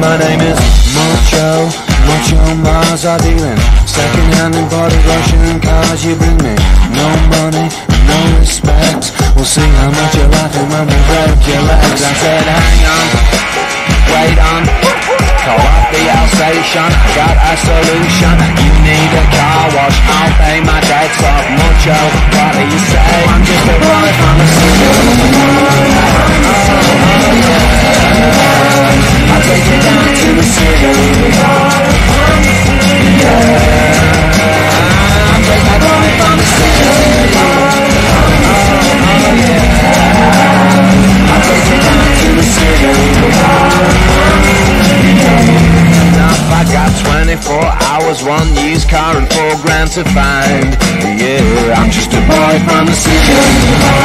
My name is Mucho, Mucho Mars are dealing Second hand imported Russian cars you bring me No money, no respect. We'll see how much you're laughing when we break your legs. I said hang on, wait on Call up the Alsatian, I got a solution. You need a car wash, I'll pay my debts off. Mucho, what do you say? I'm just a boy from the 24 hours, one used car and four grand to find. Yeah, I'm just a boy from the city